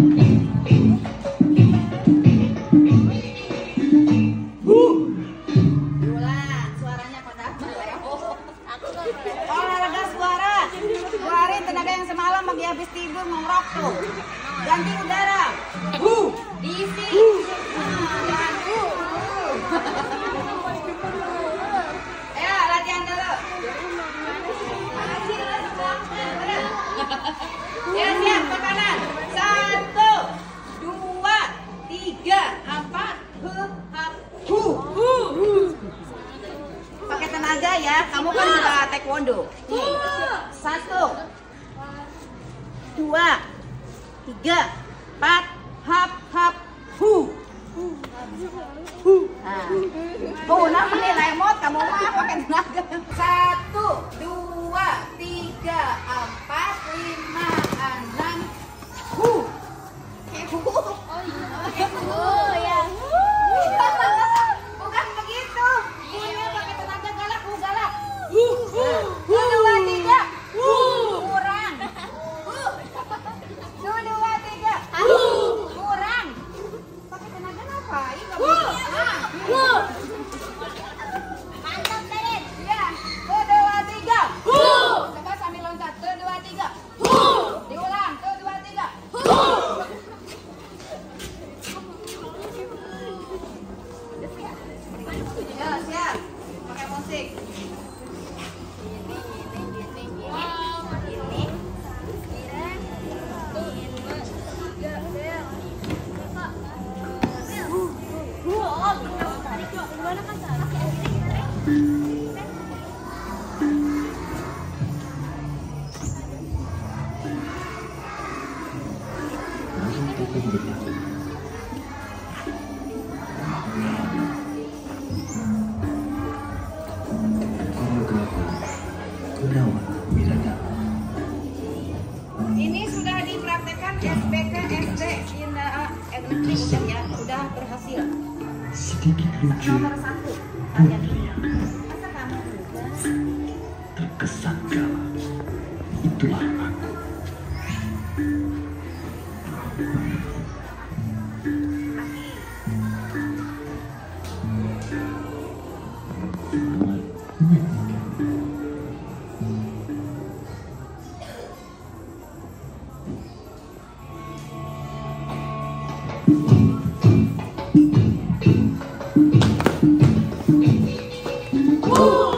Olahraga suara. Keluarin tenaga yang semalam habis tidur tuh. Ganti udara. Hu. Diisi. Ah, dan hu. Ayo latihan dulu. Ya siap ke kanan. Satu, dua, tiga, empat, hu, hap, hu. Tenaga ya. Kamu kan juga taekwondo. Nih. Satu, dua, tiga, empat, hap, hap, hu. six. Dipraktekkan SPK SD Indah Elektrik udah ya, udah berhasil. sedikit lucu Nomor satu kalian Masa kamu juga? terkesan galak itulah Ooh.